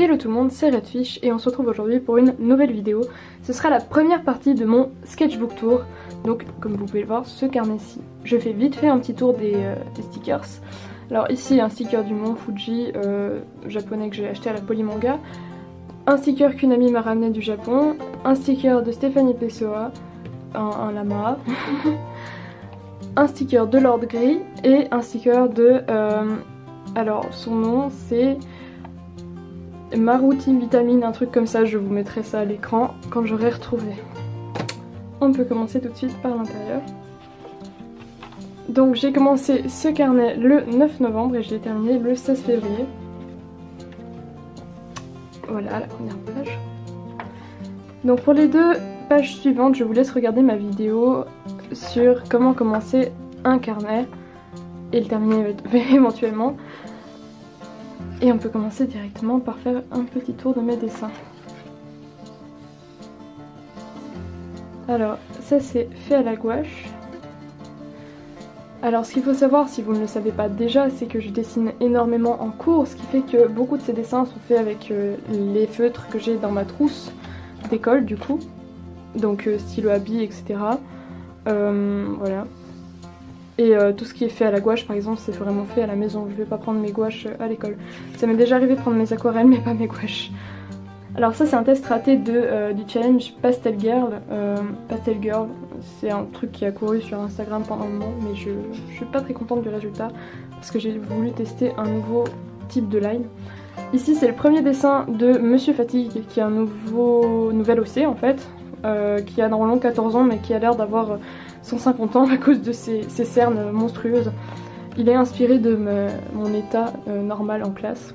Hello tout le monde, c'est Redfish et on se retrouve aujourd'hui pour une nouvelle vidéo. Ce sera la première partie de mon sketchbook tour. Donc comme vous pouvez le voir, ce carnet-ci. Je fais vite fait un petit tour des, euh, stickers. Alors ici un sticker du mont Fuji euh, japonais que j'ai acheté à la Polymanga. Un sticker qu'une amie m'a ramené du Japon. Un sticker de Stéphanie Pessoa. Un, lama. un sticker de Lord Grey et un sticker de... Euh, alors son nom c'est Maruti Vitamine, un truc comme ça, je vous mettrai ça à l'écran quand j'aurai retrouvé. On peut commencer tout de suite par l'intérieur. Donc j'ai commencé ce carnet le 9 novembre et je l'ai terminé le 16 février. Voilà la première page. Donc pour les deux pages suivantes, je vous laisse regarder ma vidéo sur comment commencer un carnet et le terminer éventuellement. Et on peut commencer directement par faire un petit tour de mes dessins. Alors, ça c'est fait à la gouache. Alors ce qu'il faut savoir, si vous ne le savez pas déjà, c'est que je dessine énormément en cours, ce qui fait que beaucoup de ces dessins sont faits avec euh, les feutres que j'ai dans ma trousse d'école du coup. Donc euh, stylo à billes, etc. Euh, voilà. Et euh, tout ce qui est fait à la gouache par exemple c'est vraiment fait à la maison, je vais pas prendre mes gouaches euh, à l'école. Ça m'est déjà arrivé de prendre mes aquarelles mais pas mes gouaches. Alors ça c'est un test raté de, euh, du challenge Pastel Girl. Pastel Girl, c'est un truc qui a couru sur Instagram pendant un moment mais je, je suis pas très contente du résultat parce que j'ai voulu tester un nouveau type de line. Ici c'est le premier dessin de Monsieur Fatigue qui est un nouveau nouvel OC en fait, qui a normalement 14 ans mais qui a l'air d'avoir 150 ans à cause de ses, cernes monstrueuses. Il est inspiré de mon état euh, normal en classe.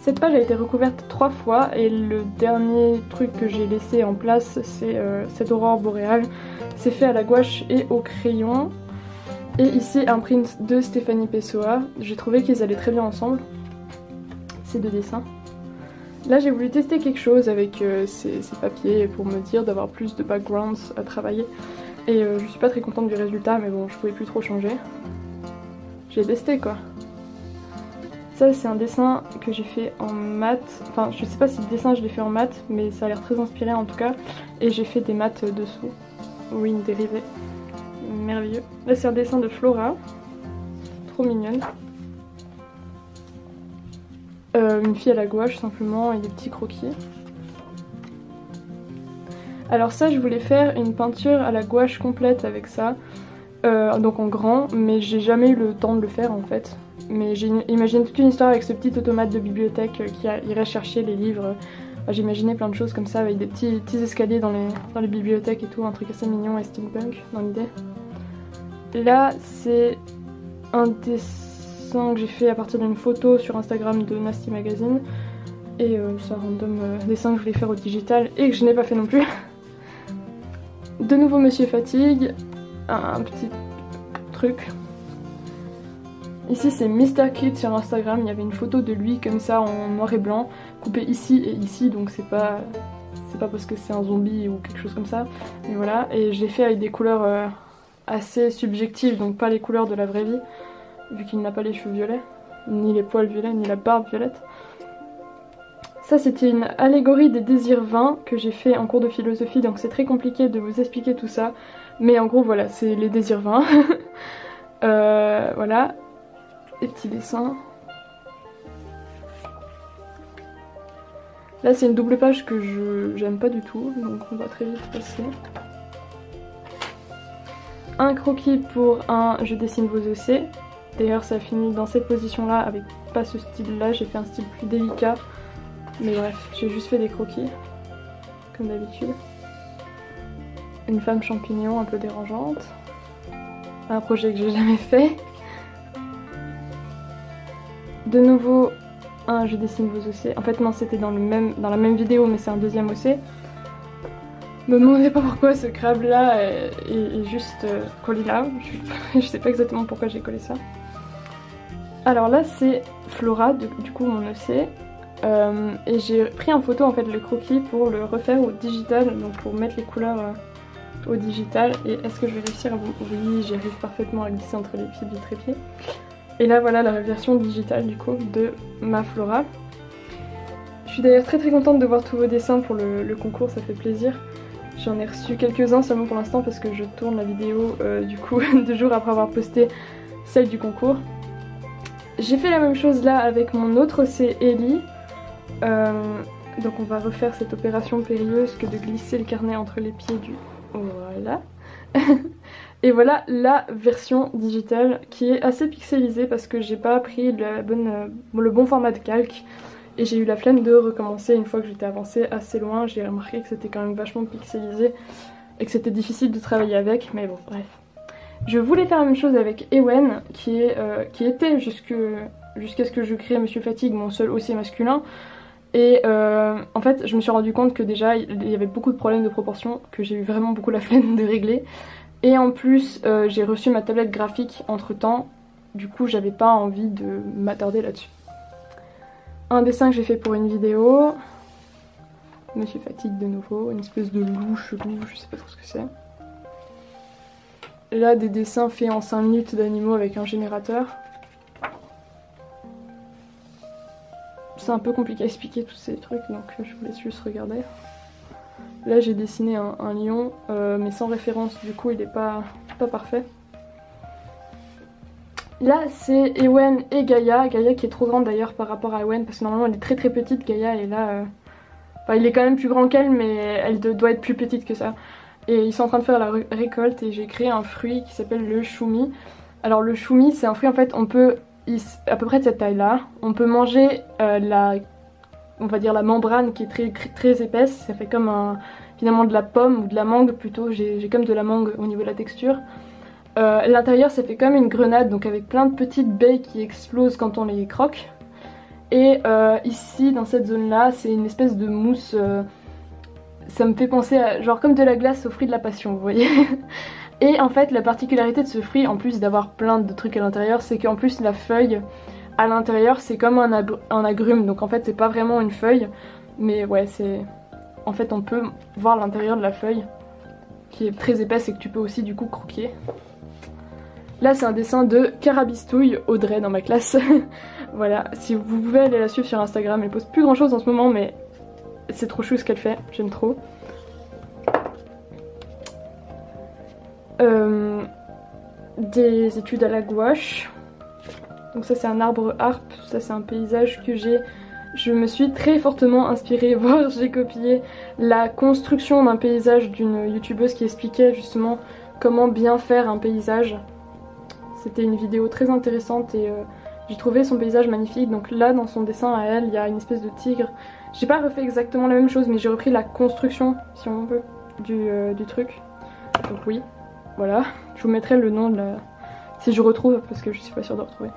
Cette page a été recouverte trois fois et le dernier truc que j'ai laissé en place c'est euh, cette aurore boréale. C'est fait à la gouache et au crayon. Et ici un print de Stéphanie Pessoa. J'ai trouvé qu'ils allaient très bien ensemble, ces deux dessins. Là j'ai voulu tester quelque chose avec euh, ces, papiers pour me dire d'avoir plus de backgrounds à travailler. Et euh, je suis pas très contente du résultat, mais bon, je pouvais plus trop changer. J'ai testé quoi. Ça, c'est un dessin que j'ai fait en maths. Enfin, je sais pas si le dessin je l'ai fait en maths, mais ça a l'air très inspiré en tout cas. Et j'ai fait des maths dessous. Oui, une dérivée. Merveilleux. Là, c'est un dessin de Flora. Trop mignonne. Euh, une fille à la gouache simplement et des petits croquis. Alors ça je voulais faire une peinture à la gouache complète avec ça, euh, donc en grand, mais j'ai jamais eu le temps de le faire en fait. Mais j'ai imaginé toute une histoire avec ce petit automate de bibliothèque qui irait chercher les livres. J'imaginais plein de choses comme ça avec des petits, petits escaliers dans les, dans les bibliothèques et tout, un truc assez mignon et steampunk dans l'idée. Là c'est un dessin que j'ai fait à partir d'une photo sur Instagram de Nasty Magazine. Et euh, c'est un random euh, dessin que je voulais faire au digital et que je n'ai pas fait non plus. De nouveau Monsieur Fatigue, un petit truc. Ici c'est Mr. Kid sur Instagram, il y avait une photo de lui comme ça en noir et blanc, coupé ici et ici, donc c'est pas c'est pas parce que c'est un zombie ou quelque chose comme ça. Mais voilà, et j'ai fait avec des couleurs euh, assez subjectives, donc pas les couleurs de la vraie vie, vu qu'il n'a pas les cheveux violets, ni les poils violets, ni la barbe violette. Ça c'était une allégorie des désirs vains que j'ai fait en cours de philosophie donc c'est très compliqué de vous expliquer tout ça mais en gros voilà c'est les désirs vains. euh, voilà, les petits dessins. Là c'est une double page que je j'aime pas du tout donc on va très vite passer. Un croquis pour un je dessine vos OC. D'ailleurs ça finit dans cette position là avec pas ce style là, j'ai fait un style plus délicat mais bref, j'ai juste fait des croquis, comme d'habitude. Une femme champignon un peu dérangeante. Un projet que j'ai jamais fait. De nouveau, un je dessine vos OC. En fait non, c'était dans, dans la même vidéo, mais c'est un deuxième OC. Me demandez pas pourquoi ce crabe là est, juste euh, collé là. Je, sais pas exactement pourquoi j'ai collé ça. Alors là c'est Flora, du coup mon OC. Euh, et j'ai pris en photo en fait le croquis pour le refaire au digital, donc pour mettre les couleurs euh, au digital. Et est-ce que je vais réussir à vous... Oui, j'arrive parfaitement à glisser entre les fils du trépied. Et là voilà la version digitale du coup de ma Flora. suis d'ailleurs très très contente de voir tous vos dessins pour le, concours, ça fait plaisir. J'en ai reçu quelques-uns seulement pour l'instant parce que je tourne la vidéo euh, du coup deux jours après avoir posté celle du concours. J'ai fait la même chose là avec mon autre, c'est Ellie. Euh, donc on va refaire cette opération périlleuse que de glisser le carnet entre les pieds du... Voilà. Et voilà la version digitale qui est assez pixelisée parce que j'ai pas pris la bonne, euh, le bon format de calque et j'ai eu la flemme de recommencer une fois que j'étais avancée assez loin. J'ai remarqué que c'était quand même vachement pixelisé et que c'était difficile de travailler avec, mais bon, bref. Je voulais faire la même chose avec Ewen qui, est, euh, qui était jusqu'à ce que je crée Monsieur Fatigue, mon seul aussi masculin. Et euh, en fait, je me suis rendu compte que déjà il y avait beaucoup de problèmes de proportion que j'ai eu vraiment beaucoup la flemme de régler. Et en plus, euh, j'ai reçu ma tablette graphique entre temps, du coup j'avais pas envie de m'attarder là-dessus. Un dessin que j'ai fait pour une vidéo. Monsieur Fatigue de nouveau, une espèce de loup chelou, je sais pas trop ce que c'est. Là, des dessins faits en 5 minutes d'animaux avec un générateur. C'est un peu compliqué à expliquer tous ces trucs, donc je vous laisse juste regarder. Là j'ai dessiné un, lion, euh, mais sans référence, du coup il est pas, pas parfait. Là c'est Ewen et Gaïa, Gaïa qui est trop grande d'ailleurs par rapport à Ewen, parce que normalement elle est très très petite Gaïa, et là... Euh, enfin il est quand même plus grand qu'elle, mais elle doit être plus petite que ça. Et ils sont en train de faire la récolte et j'ai créé un fruit qui s'appelle le choumi. Alors le choumi c'est un fruit en fait on peut, à peu près de cette taille là, on peut manger euh, la on va dire la membrane qui est très, très épaisse, ça fait comme finalement de la pomme ou de la mangue plutôt, j'ai comme de la mangue au niveau de la texture. Euh, l'intérieur ça fait comme une grenade donc avec plein de petites baies qui explosent quand on les croque. Et euh, ici dans cette zone là c'est une espèce de mousse, ça me fait penser à genre comme de la glace au fruit de la passion vous voyez. Et en fait la particularité de ce fruit en plus d'avoir plein de trucs à l'intérieur c'est qu'en plus la feuille à l'intérieur c'est comme un, un, agrume. Donc en fait c'est pas vraiment une feuille mais ouais c'est en fait on peut voir l'intérieur de la feuille qui est très épaisse et que tu peux aussi du coup croquer. Là c'est un dessin de Carabistouille Audrey dans ma classe. Voilà. Si vous pouvez aller la suivre sur Instagram elle poste plus grand chose en ce moment mais c'est trop chou ce qu'elle fait j'aime trop euh, des études à la gouache donc ça c'est un arbre harpe, ça c'est un paysage que j'ai... Je me suis très fortement inspirée, voire j'ai copié la construction d'un paysage d'une youtubeuse qui expliquait justement comment bien faire un paysage. C'était une vidéo très intéressante et euh, j'ai trouvé son paysage magnifique. Donc là dans son dessin à elle, il y a une espèce de tigre. J'ai pas refait exactement la même chose mais j'ai repris la construction, si on veut, du, euh, du truc. Donc oui, voilà. Je vous mettrai le nom de la... si je retrouve parce que je suis pas sûre de retrouver.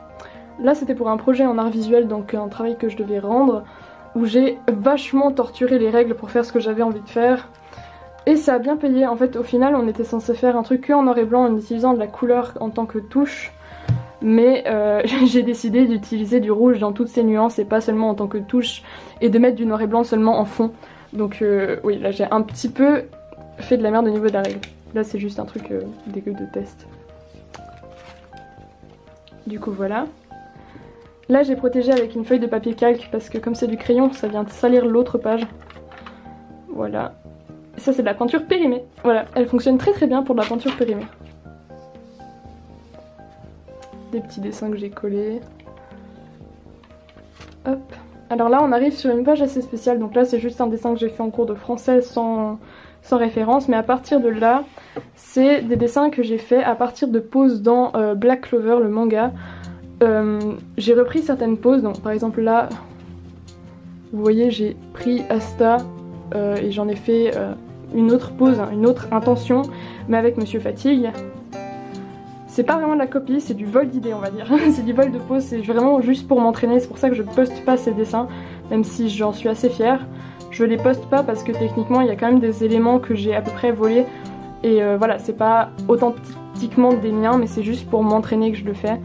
Là c'était pour un projet en art visuel, donc un travail que je devais rendre, où j'ai vachement torturé les règles pour faire ce que j'avais envie de faire. Et ça a bien payé, en fait au final on était censé faire un truc que en noir et blanc en utilisant de la couleur en tant que touche. Mais euh, j'ai décidé d'utiliser du rouge dans toutes ses nuances et pas seulement en tant que touche et de mettre du noir et blanc seulement en fond. Donc euh, oui là j'ai un petit peu fait de la merde au niveau de la règle. Là c'est juste un truc euh, dégueu de test. Du coup voilà. Là j'ai protégé avec une feuille de papier calque parce que comme c'est du crayon ça vient salir l'autre page. Voilà. ça c'est de la peinture périmée. Voilà, elle fonctionne très très bien pour de la peinture périmée. Des petits dessins que j'ai collés. Hop. Alors là on arrive sur une page assez spéciale, donc là c'est juste un dessin que j'ai fait en cours de français sans, référence, mais à partir de là, c'est des dessins que j'ai fait à partir de poses dans euh, Black Clover, le manga, euh, j'ai repris certaines poses, donc par exemple là, vous voyez j'ai pris Asta euh, et j'en ai fait une autre pose, hein, une autre intention, mais avec Monsieur Fatigue. C'est pas vraiment de la copie, c'est du vol d'idées on va dire, c'est du vol de pose, c'est vraiment juste pour m'entraîner, c'est pour ça que je poste pas ces dessins, même si j'en suis assez fière. Je les poste pas parce que techniquement il y a quand même des éléments que j'ai à peu près volés, et voilà, c'est pas authentiquement des miens, mais c'est juste pour m'entraîner que je le fais.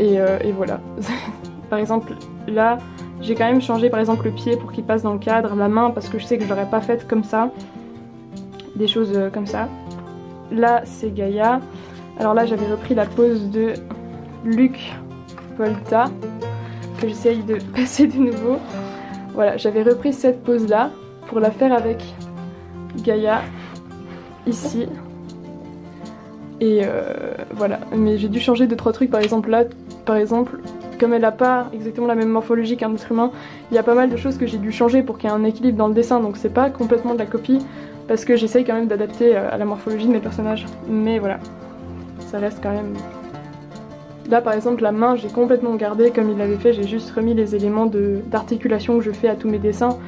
Euh, et, voilà. par exemple, là, j'ai quand même changé par exemple le pied pour qu'il passe dans le cadre, la main parce que je sais que je l'aurais pas faite comme ça. Des choses euh, comme ça. Là, c'est Gaïa. Alors là, j'avais repris la pose de Luc Volta que j'essaye de passer de nouveau. Voilà, j'avais repris cette pose là pour la faire avec Gaïa ici. Et euh, voilà, mais j'ai dû changer 2-3 trucs, par exemple là, par exemple, comme elle n'a pas exactement la même morphologie qu'un autre humain, il y a pas mal de choses que j'ai dû changer pour qu'il y ait un équilibre dans le dessin, donc c'est pas complètement de la copie, parce que j'essaye quand même d'adapter euh, à la morphologie de mes personnages. Mais voilà, ça reste quand même... Là par exemple la main j'ai complètement gardé comme il l'avait fait, j'ai juste remis les éléments d'articulation que je fais à tous mes dessins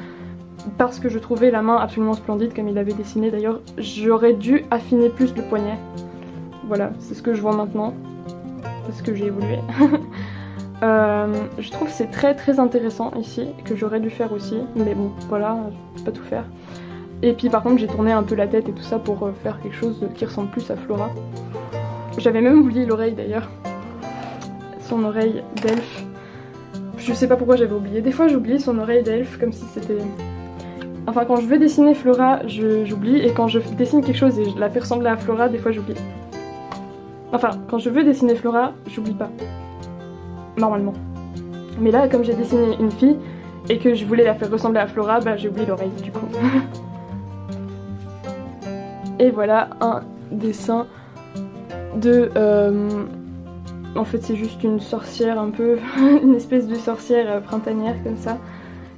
parce que je trouvais la main absolument splendide comme il l'avait dessiné d'ailleurs. J'aurais dû affiner plus le poignet. Voilà, c'est ce que je vois maintenant. Parce que j'ai évolué. Euh, je trouve c'est très très intéressant ici, que j'aurais dû faire aussi. Mais bon, voilà, je peux pas tout faire. Et puis par contre j'ai tourné un peu la tête et tout ça pour euh, faire quelque chose qui ressemble plus à Flora. J'avais même oublié l'oreille d'ailleurs. Son oreille d'elfe. Je sais pas pourquoi j'avais oublié. Des fois j'oublie son oreille d'elfe comme si c'était... Enfin quand je veux dessiner Flora j'oublie et quand je dessine quelque chose et je la fais ressembler à Flora des fois j'oublie. Enfin, quand je veux dessiner Flora, j'oublie pas. Normalement. Mais là, comme j'ai dessiné une fille et que je voulais la faire ressembler à Flora, bah j'ai oublié l'oreille du coup. et voilà un dessin de... Euh, en fait c'est juste une sorcière un peu, une espèce de sorcière euh, printanière comme ça.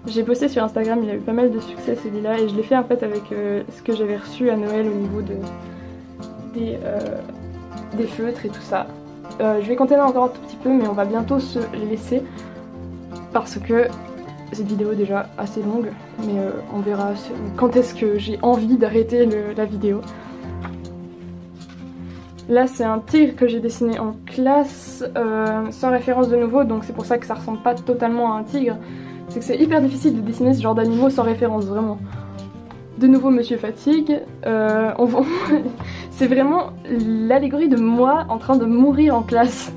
J'ai posté sur Instagram, il a eu pas mal de succès celui-là et je l'ai fait en fait avec euh, ce que j'avais reçu à Noël au niveau de des, feutres et tout ça. Je vais compter encore un tout petit peu mais on va bientôt se laisser parce que cette vidéo est déjà assez longue mais on verra quand est-ce que j'ai envie d'arrêter la vidéo. Là c'est un tigre que j'ai dessiné en classe euh, sans référence de nouveau donc c'est pour ça que ça ressemble pas totalement à un tigre. C'est que c'est hyper difficile de dessiner ce genre d'animaux sans référence vraiment. De nouveau Monsieur Fatigue, va... C'est vraiment l'allégorie de moi en train de mourir en classe.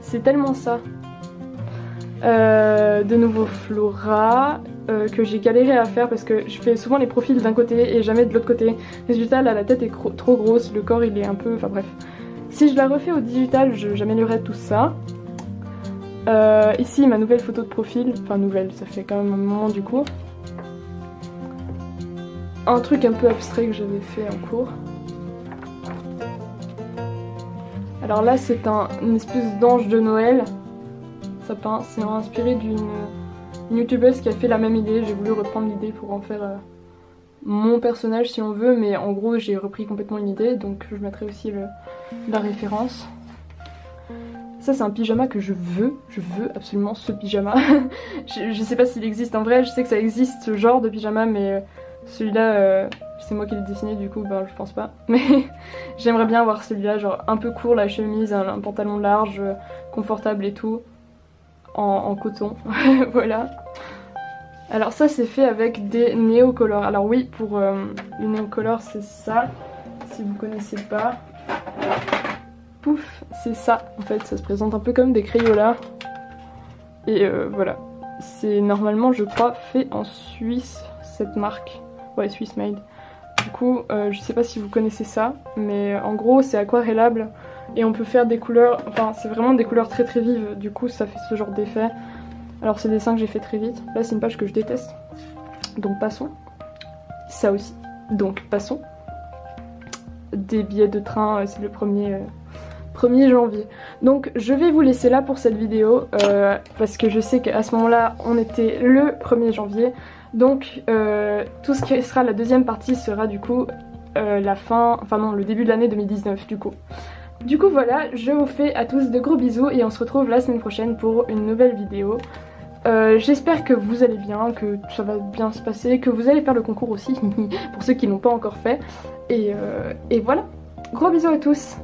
C'est tellement ça. Euh, de nouveau Flora, euh, que j'ai galéré à faire parce que je fais souvent les profils d'un côté et jamais de l'autre côté. Résultat, là, la tête est trop grosse, le corps il est un peu... Enfin bref. Si je la refais au digital, j'améliorerai tout ça. Euh, ici, ma nouvelle photo de profil. Enfin, nouvelle, ça fait quand même un moment du coup. Un truc un peu abstrait que j'avais fait en cours. Alors là c'est un, une espèce d'ange de Noël, sapin, c'est inspiré d'une youtubeuse qui a fait la même idée, j'ai voulu reprendre l'idée pour en faire euh, mon personnage si on veut, mais en gros j'ai repris complètement une idée, donc je mettrai aussi la référence. Ça c'est un pyjama que je veux, je veux absolument ce pyjama. je, je, sais pas s'il existe en vrai, je sais que ça existe ce genre de pyjama, mais euh, celui-là, euh, c'est moi qui l'ai dessiné du coup, ben je pense pas. Mais j'aimerais bien avoir celui-là, genre un peu court, la chemise, un, pantalon large, confortable et tout, en, coton. voilà. Alors ça c'est fait avec des néocolores. Alors oui, pour euh, les néocolores c'est ça, si vous connaissez pas. Pouf, c'est ça en fait, ça se présente un peu comme des Crayolas. Et euh, voilà, c'est normalement je crois fait en Suisse cette marque. Ouais, Swiss Made. Du coup, euh, je sais pas si vous connaissez ça, mais en gros c'est aquarellable et on peut faire des couleurs, enfin c'est vraiment des couleurs très très vives, du coup ça fait ce genre d'effet. Alors c'est des dessins que j'ai fait très vite, là c'est une page que je déteste, donc passons. Ça aussi, donc passons. Des billets de train, euh, c'est le premier... 1er euh, janvier. Donc je vais vous laisser là pour cette vidéo parce que je sais qu'à ce moment là on était le 1er janvier donc euh, tout ce qui sera la deuxième partie sera du coup euh, la fin, enfin non, le début de l'année 2019 du coup. Du coup voilà, je vous fais à tous de gros bisous et on se retrouve la semaine prochaine pour une nouvelle vidéo. Euh, j'espère que vous allez bien, que ça va bien se passer, que vous allez faire le concours aussi, pour ceux qui n'ont pas encore fait. Et, et voilà, gros bisous à tous